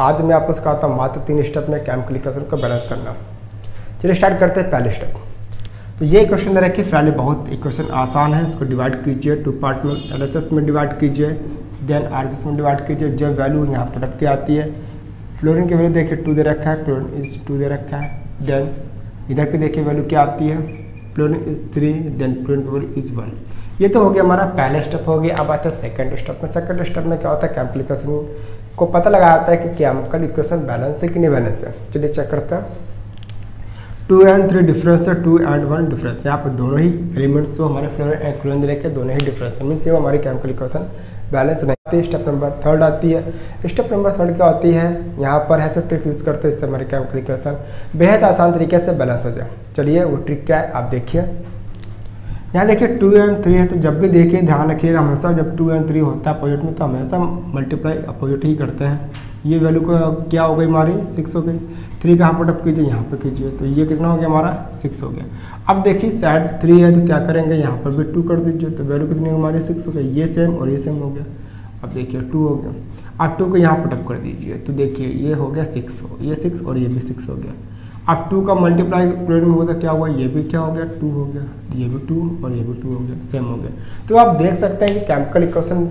आज मैं आपको सिखाता हूँ मात्र तीन स्टेप में केमिकल इक्वेशन को बैलेंस करना। चलिए स्टार्ट करते हैं पहले स्टेप तो ये क्वेश्चन दे रखिए फ़िलहाल बहुत क्वेश्चन आसान है, इसको डिवाइड कीजिए टू पार्ट में एल में डिवाइड कीजिए देन आर में डिवाइड कीजिए, जो वैल्यू यहाँ पर की आती है। फ्लोरिन की वैल्यू देखिए टू दे रखा है क्लोरिन इज़ टू दे रखा है देन इधर की देखिए वैल्यू क्या आती है। Fluorine is three then fluorine four is one ये तो हो गया हमारा पहला स्टेप हो गया, अब आता है सेकेंड स्टेप में। सेकेंड स्टेप में क्या होता है? कैम्पलिकेशन को पता लगाता है कि केमिकल इक्वेशन बैलेंस है कि नहीं बैलेंस है। चलिए चेक करते हैं। टू एंड थ्री डिफरेंस है, टू एंड वन डिफरेंस यहाँ पर दोनों ही एलिमेंट्स जो हमारे फ्लोर एंड कुलेंद्रे के दोनों ही डिफरेंस है। मीन्स ये हमारी केमिकल इक्वेशन बैलेंस नहीं आती। स्टेप नंबर थर्ड आती है। स्टेप नंबर थर्ड क्या होती है? यहाँ पर है सब ट्रिक यूज़ करते हैं, इससे हमारी केमिकल इक्वेशन बेहद आसान तरीके से बैलेंस हो जाए। चलिए वो ट्रिक क्या है, आप देखिए। यहाँ देखिए टू एंड थ्री है तो जब भी देखिए ध्यान रखिएगा, हमेशा जब टू एंड थ्री होता है अपोजिट में तो हमेशा मल्टीप्लाई अपोजिट ही करते हैं। ये वैल्यू को क्या हो गई हमारी? सिक्स हो गई। थ्री कहाँ पर टप कीजिए? यहाँ पर कीजिए। तो ये कितना हो गया हमारा? सिक्स हो गया। अब देखिए साइड थ्री है तो क्या करेंगे? यहाँ पर भी टू कर दीजिए तो वैल्यू कितनी हमारी? सिक्स हो गया ये सेम और ये सेम हो गया। अब देखिए टू हो गया। अब टू को यहाँ पर टप कर दीजिए। तो देखिए, ये हो गया सिक्स ये सिक्स और ये भी सिक्स हो गया। अब टू का मल्टीप्लाई प्लेट में होता क्या हुआ? ये भी क्या हो गया? टू हो गया, ये भी टू और ये भी टू हो गया सेम हो गया। तो आप देख सकते हैं कि केमिकल इक्वेशन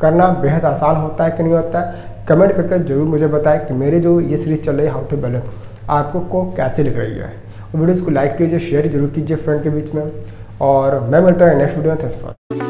करना बेहद आसान होता है कि नहीं होता है। कमेंट करके ज़रूर मुझे बताएँ कि मेरे जो ये सीरीज़ चल रही है हाउ टू बैलेंस आपको को कैसे लिख रही है? वीडियोज़ को लाइक कीजिए शेयर ज़रूर कीजिए फ्रेंड के बीच में। और मैं मिलता हूँ नेक्स्ट वीडियो में थैंक्स फॉर